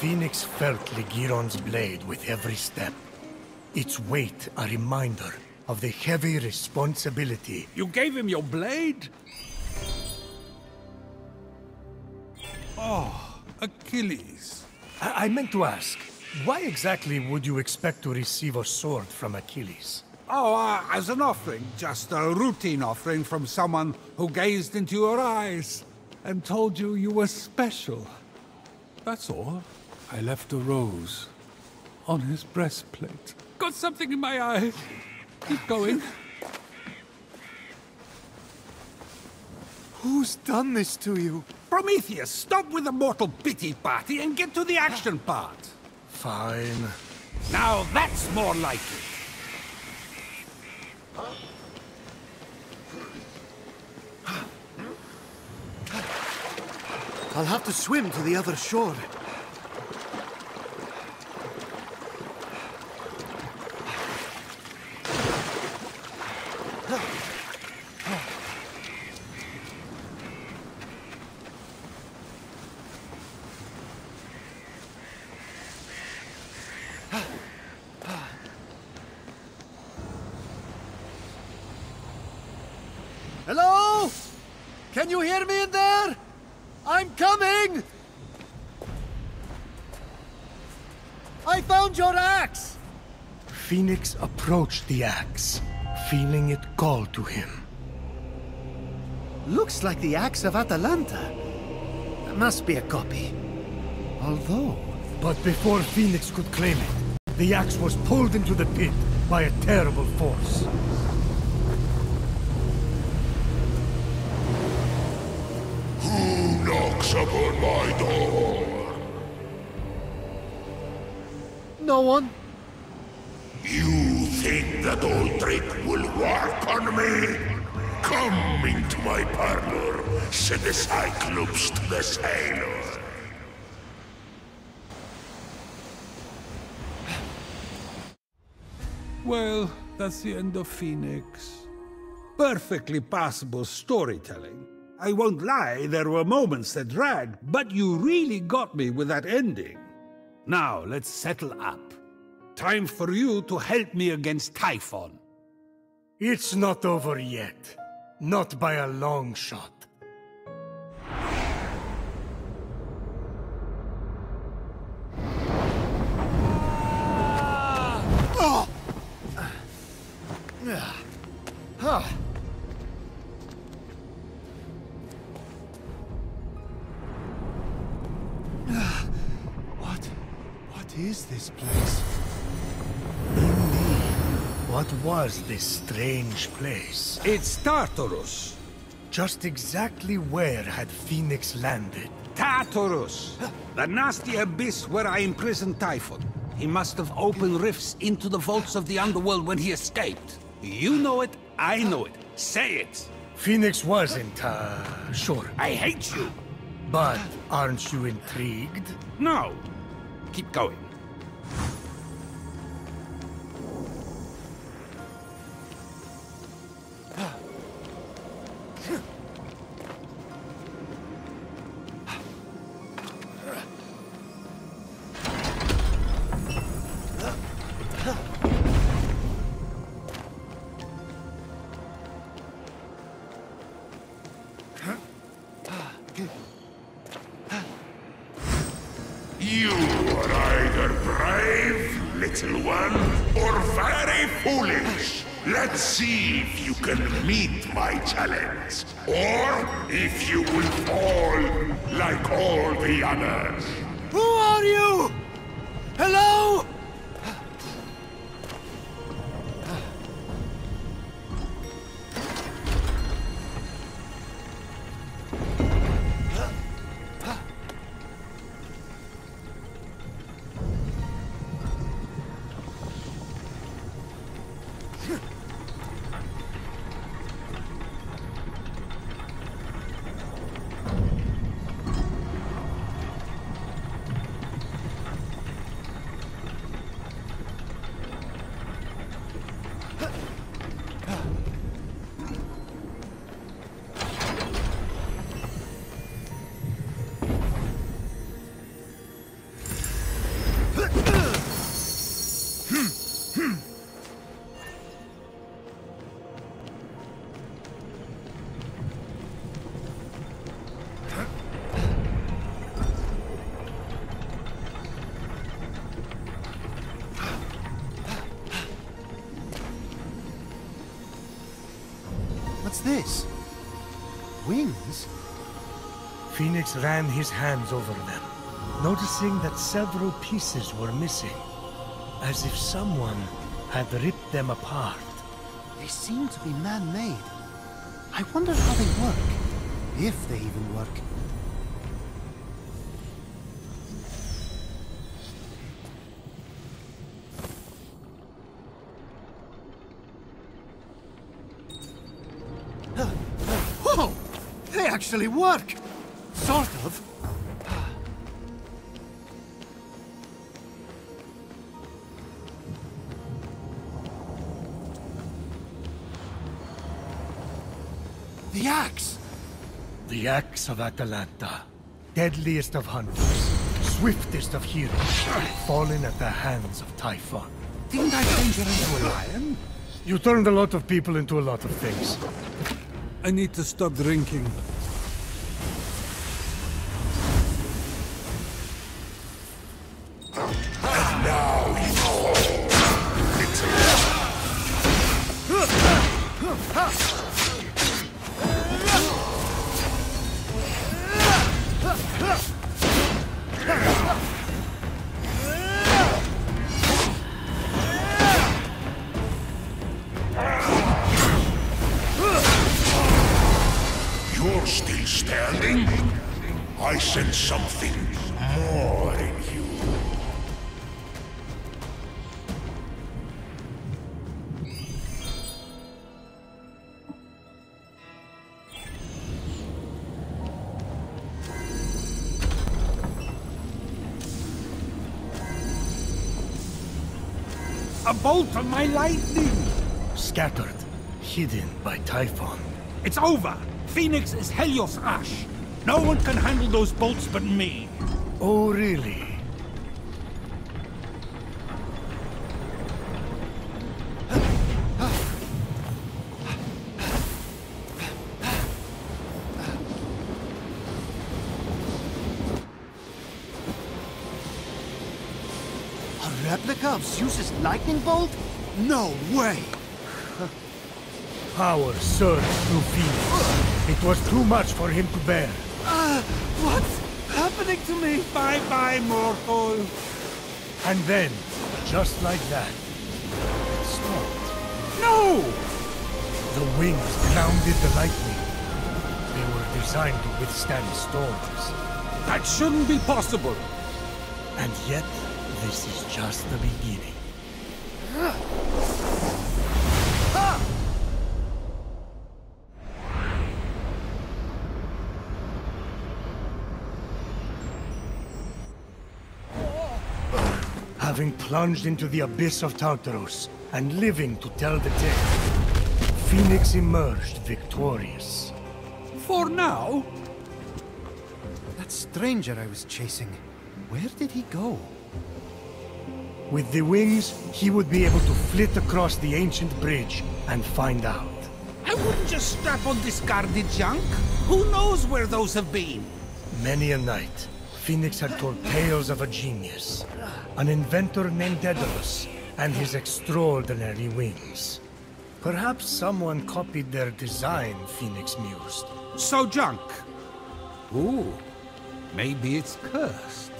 Fenyx felt Ligyron's blade with every step. Its weight a reminder of the heavy responsibility. You gave him your blade? Oh, Achilles. I, I meant to ask, why exactly would you expect to receive a sword from Achilles? Oh, uh, as an offering. Just a routine offering from someone who gazed into your eyes and told you you were special. That's all. I left a rose on his breastplate. Got something in my eye. Keep going. Who's done this to you? Prometheus, stop with the mortal pity party and get to the action part. Fine. Now that's more like it. I'll have to swim to the other shore. Hello? Can you hear me in there? I'm coming! I found your axe! Fenyx approached the axe, feeling it call to him. Looks like the axe of Atalanta. That must be a copy. Although... But before Fenyx could claim it, the axe was pulled into the pit by a terrible force. Knocks upon my door? No one? You think that old trick will work on me? Come into my parlor, said the Cyclops to the sailor. Well, that's the end of Fenyx. Perfectly passable storytelling. I won't lie, there were moments that dragged, but you really got me with that ending. Now, let's settle up. Time for you to help me against Typhon. It's not over yet. Not by a long shot. What? Is this place? What was this strange place? It's Tartarus. Just exactly where had Fenyx landed? Tartarus! The nasty abyss where I imprisoned Typhon. He must have opened rifts into the vaults of the underworld when he escaped. You know it, I know it. Say it! Fenyx wasn't, uh, sure. I hate you! But aren't you intrigued? No! Keep going. You are either brave, little one, or very foolish. Let's see if you can meet my challenge, or if you will fall like all the others. Who are you? Hello? This? Wings? Fenyx ran his hands over them, noticing that several pieces were missing, as if someone had ripped them apart. They seem to be man-made. I wonder how they work. If they even work. Actually work! Sort of. The axe! The axe of Atalanta, deadliest of hunters, swiftest of heroes, fallen at the hands of Typhon. Didn't I change her into a lion? You turned a lot of people into a lot of things. I need to stop drinking. A bolt of my lightning! Scattered, hidden by Typhon. It's over! Fenyx is Helios Ash! No one can handle those bolts but me! Oh, really? Replica of Zeus's lightning bolt? No way! Power surged through Fenyx. It was too much for him to bear. Uh, what's happening to me? Bye-bye, mortal! And then, just like that, it stopped. No! The wings grounded the lightning. They were designed to withstand storms. That shouldn't be possible! And yet, this is just the beginning. Having plunged into the abyss of Tartarus and living to tell the tale, Fenyx emerged victorious. For now? That stranger I was chasing, where did he go? With the wings, he would be able to flit across the ancient bridge and find out. I wouldn't just strap on discarded junk. Who knows where those have been? Many a night, Fenyx had told tales of a genius, an inventor named Daedalus, and his extraordinary wings. Perhaps someone copied their design, Fenyx mused. So junk. Ooh, maybe it's cursed.